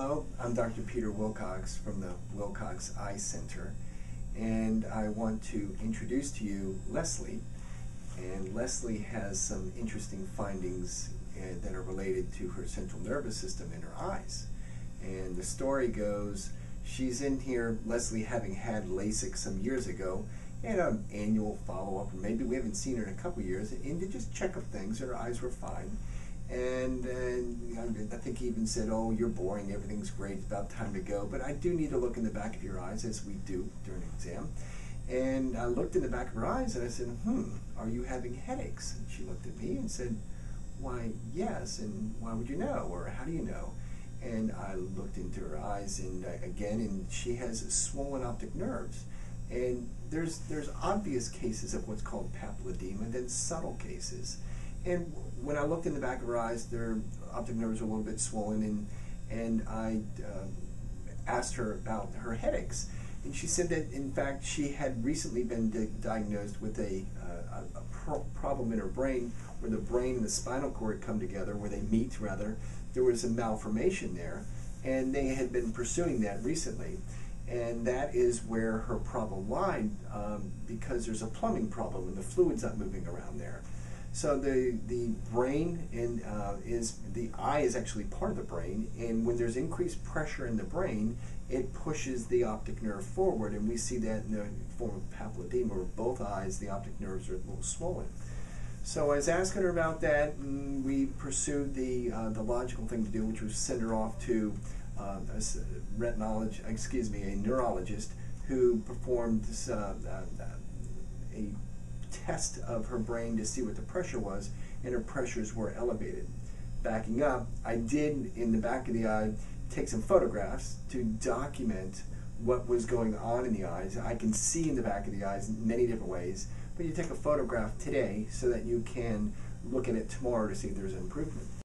Hello, I'm Dr. Peter Wilcox from the Wilcox Eye Center, and I want to introduce to you Leslie. And Leslie has some interesting findings uh, that are related to her central nervous system in her eyes. And the story goes she's in here, Leslie having had LASIK some years ago, and an annual follow up, or maybe we haven't seen her in a couple years, and to just check up things. Her eyes were fine. And, and I think he even said, Oh, you're boring, everything's great, it's about time to go. But I do need to look in the back of your eyes, as we do during an exam. And I looked in the back of her eyes and I said, Hmm, are you having headaches? And she looked at me and said, Why, yes. And why would you know? Or how do you know? And I looked into her eyes and uh, again, and she has swollen optic nerves. And there's there's obvious cases of what's called papilledema, then subtle cases. And when I looked in the back of her eyes, their optic nerves were a little bit swollen, and and I uh, asked her about her headaches, and she said that in fact she had recently been di- diagnosed with a, uh, a pro- problem in her brain where the brain and the spinal cord come together, where they meet rather. There was a malformation there, and they had been pursuing that recently. And that is where her problem lied um, because there's a plumbing problem and the fluid's not moving around there. So the the brain and uh, is the eye is actually part of the brain, and when there's increased pressure in the brain, it pushes the optic nerve forward, and we see that in the form of papilledema, where both eyes, the optic nerves are a little swollen. So I was asking her about that, and we pursued the uh, the logical thing to do, which was send her off to uh, a retinologist, excuse me, a neurologist who performed this, uh, uh a test of her brain to see what the pressure was, and her pressures were elevated. Backing up, I did in the back of the eye take some photographs to document what was going on in the eyes. I can see in the back of the eyes in many different ways, but you take a photograph today so that you can look at it tomorrow to see if there's an improvement.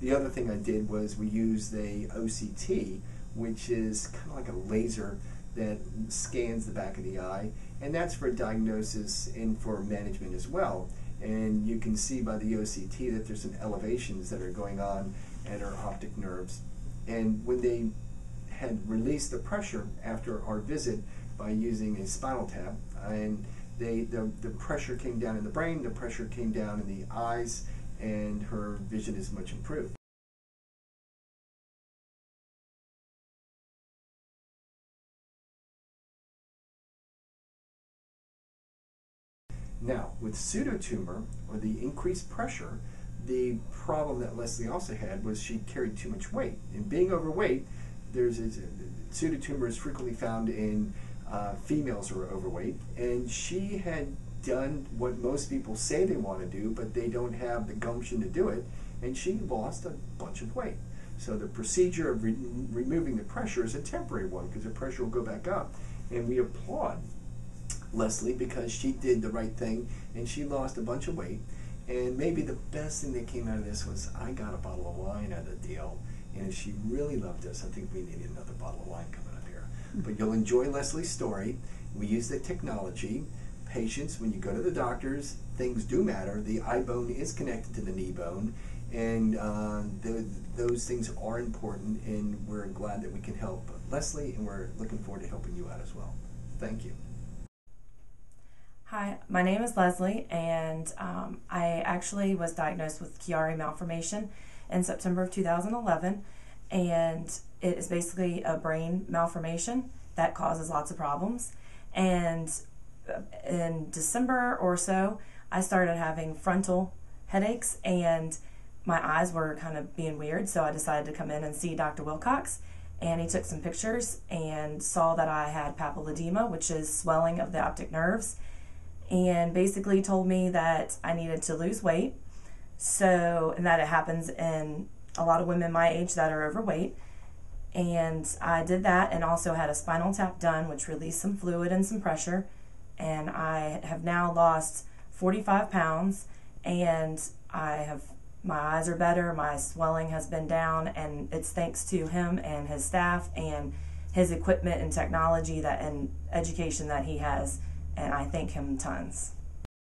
The other thing I did was we used the OCT, which is kind of like a laser that scans the back of the eye, and that's for diagnosis and for management as well. And you can see by the OCT that there's some elevations that are going on at our optic nerves. And when they had released the pressure after our visit by using a spinal tap, and they the, the pressure came down in the brain, the pressure came down in the eyes, and her vision is much improved. Now, with pseudotumor, or the increased pressure, the problem that Leslie also had was she carried too much weight. And being overweight, there's a, pseudotumor is frequently found in uh, females who are overweight, and she had done what most people say they want to do, but they don't have the gumption to do it, and she lost a bunch of weight. So the procedure of re removing the pressure is a temporary one because the pressure will go back up, and we applaud Leslie because she did the right thing and she lost a bunch of weight. And maybe the best thing that came out of this was I got a bottle of wine out of the deal. And if she really loved us, I think we need another bottle of wine coming up here. Mm-hmm. But you'll enjoy Leslie's story. We use the technology patients, when you go to the doctors, things do matter. The eye bone is connected to the knee bone, and uh, the, those things are important, and we're glad that we can help Leslie, and we're looking forward to helping you out as well. Thank you. Hi, my name is Leslie, and um, I actually was diagnosed with Chiari malformation in September of 2011, and it is basically a brain malformation that causes lots of problems. And in December or so, I started having frontal headaches and my eyes were kind of being weird. So I decided to come in and see Dr. Wilcox. And he took some pictures and saw that I had papilledema, which is swelling of the optic nerves, and basically told me that I needed to lose weight. So, and that it happens in a lot of women my age that are overweight. And I did that and also had a spinal tap done, which released some fluid and some pressure and I have now lost 45 pounds and I have my eyes are better, my swelling has been down and it's thanks to him and his staff and his equipment and technology that and education that he has and I thank him tons.